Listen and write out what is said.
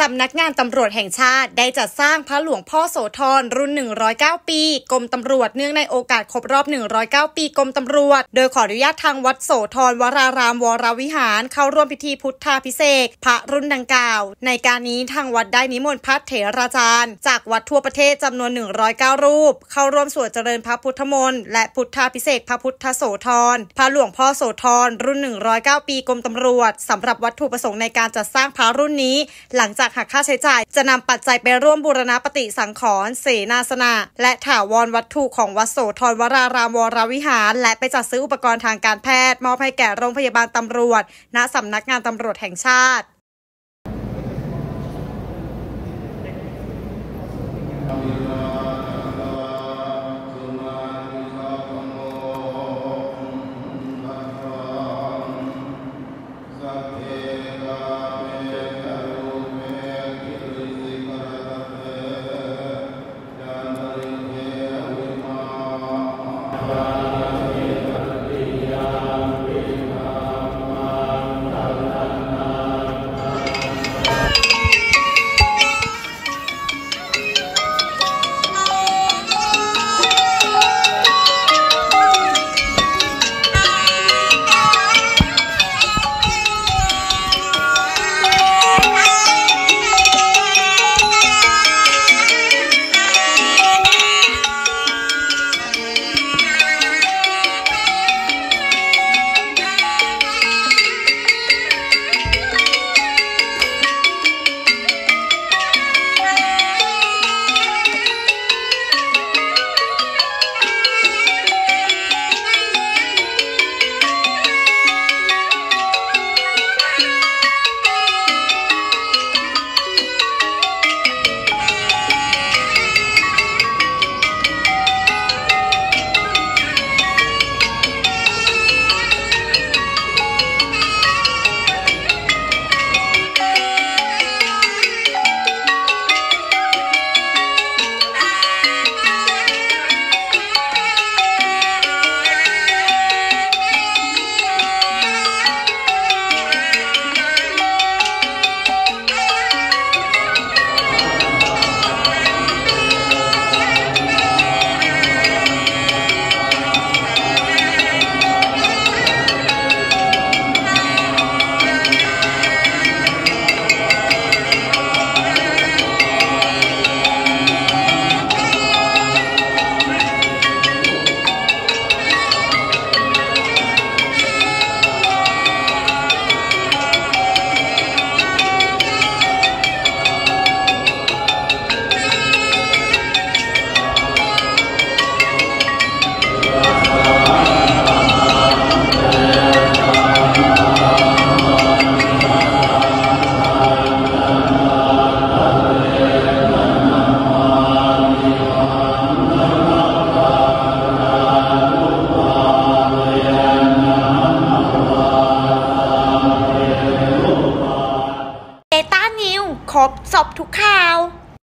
สำนักงานตำรวจแห่งชาติ ได้จัดสร้างพระหลวงพ่อโสธรรุ่น 109 ปี กรมตำรวจเนื่องในโอกาสครบรอบ 109 ปีกรมตำรวจ โดยขออนุญาตทางวัดโสธรวรารามวรวิหาร เข้าร่วมพิธีพุทธาพิเศษพระรุ่นดังกล่าว ในการนี้ทางวัดได้นิมนต์พระเถราจารย์ จากวัดทั่วประเทศจำนวน 109 รูป เข้าร่วมสวดเจริญพระพุทธมนต์และพุทธาพิเศษพระพุทธโสธรพระหลวงพ่อโสธรรุ่น 109 ปีกรมตำรวจสำหรับวัตถุประสงค์ในการจัดสร้างพระรุ่นนี้ หลังจากหักค่าใช้จ่าย จะนำปัจจัยไปร่วมบูรณปฏิสังขรณ์เสนาสนะ และถาวรวัตถุของวัดโสธรวรารามวรวิหาร และไปจัดซื้ออุปกรณ์ทางการแพทย์ มอบให้แก่โรงพยาบาลตำรวจ ณสำนักงานตำรวจแห่งชาติ รบจบทุกข่าว